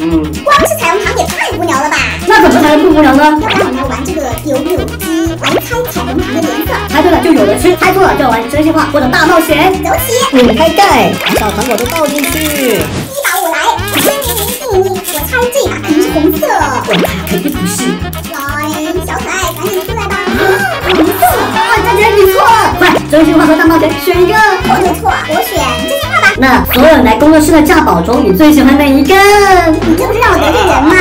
嗯，光吃彩虹糖也太无聊了吧？那怎么才能不无聊呢？要不然我们来玩这个丢丢机，来猜彩虹糖的颜色。猜对了就有的吃，猜错了就要玩真心话或者大冒险。走起，拧开盖，把小糖果都倒进去。第一把我来，千年一定你，我猜这把肯定是红色。肯定不是。来，小可爱，赶紧出来吧。红色，啊，佳姐你错了，快，真心话和大冒险选一个。我就错，我选。那所有来工作室的价宝中，你最喜欢哪一个？你这不是让我得罪人吗？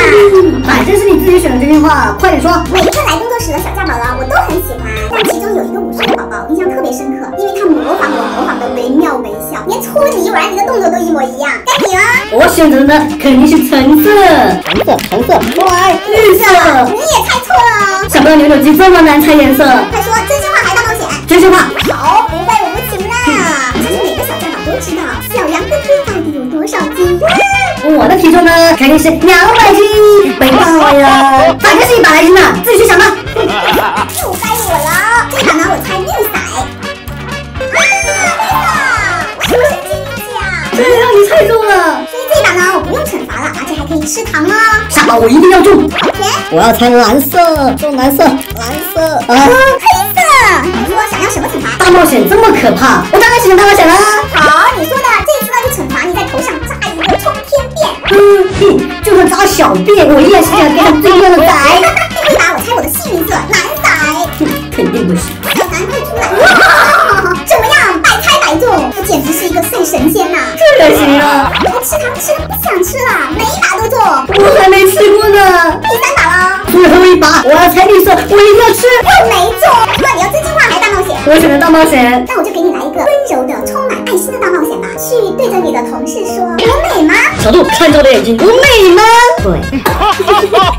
反正是你自己选的真心话，快点说。每一个来工作室的小价宝宝我都很喜欢，但其中有一个五岁的宝宝印象特别深刻，因为他模仿我模仿的惟妙惟肖，连搓泥玩泥的动作都一模一样。该你了，我选择的肯定是橙色、橙色，橙色，出来。绿色。你也猜错了哦。想不到扭扭机这么难猜颜色。快说真心话还是大冒险。真心话，我的体重呢肯定是两百斤，没爆呀，反正是一百来斤呢，自己去想吧。又该我了，这把呢我猜绿色。啊，绿色，什么是金奖？真的让你猜中了，所以这把呢我不用惩罚了，而且还可以吃糖哦。下把我一定要中。好甜。我要猜蓝色，中蓝色，蓝色啊！黑色，你说想要什么惩罚？大冒险这么可怕，我当然喜欢大冒险啦。哼，就算扎小辫，我依然是这个变最靓的仔。这 把我猜我的幸运色蓝仔。哼，肯定不是。小南快出来！怎么样？百猜百中，这简直是一个赛神仙呐！这也行啊，我吃糖吃的不想 吃了，每一把都中。我还没吃过呢。第三把了，最后一把，我要猜绿色，我一定要吃。又没中。那你要真心话还是大冒险？我选择大冒险。那我就给你来一个温柔的、充满爱心的大冒险吧。去对着你的同事说：“我美吗？”小度穿着的眼睛不美吗？对。